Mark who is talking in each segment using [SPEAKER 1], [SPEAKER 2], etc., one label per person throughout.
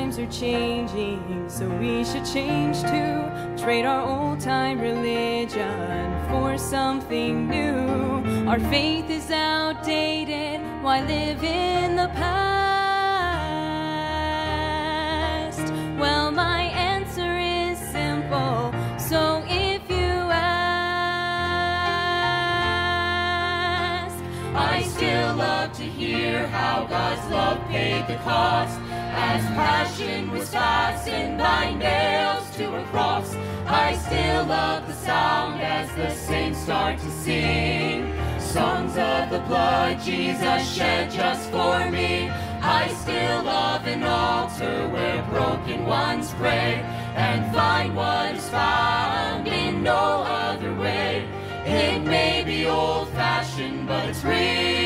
[SPEAKER 1] are changing, so we should change too. Trade our old time religion for something new. Our faith is outdated, why live in the past? Well, my answer is simple. So if you ask,
[SPEAKER 2] I still to hear how God's love paid the cost. As passion was fastened by nails to a cross, I still love the sound as the saints start to sing. Songs of the blood Jesus shed just for me. I still love an altar where broken ones pray and find what is found in no other way. It may be old fashioned, but it's real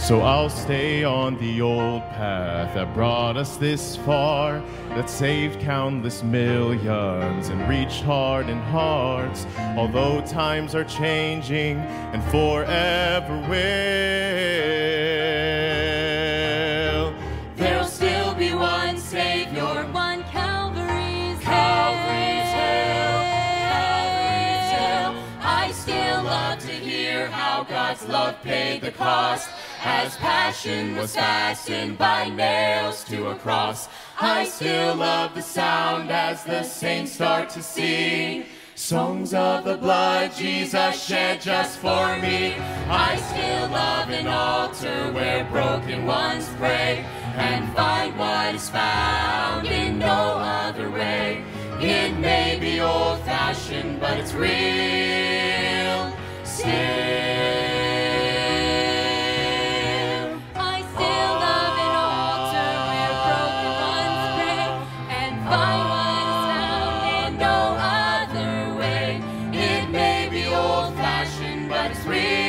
[SPEAKER 3] So I'll stay on the old path that brought us this far, that saved countless millions and reached hardened hearts. Although times are changing and forever will.
[SPEAKER 2] There'll still be one Savior,
[SPEAKER 1] one Calvary's
[SPEAKER 2] Calvary's Hill, Calvary's Hill. I still love to hear how God's love paid the cost. As passion was fastened by nails to a cross, I still love the sound as the saints start to sing. Songs of the blood Jesus shed just for me. I still love an altar where broken ones pray and find what is found in no other way. It may be old fashioned, but it's real. Still but sweet.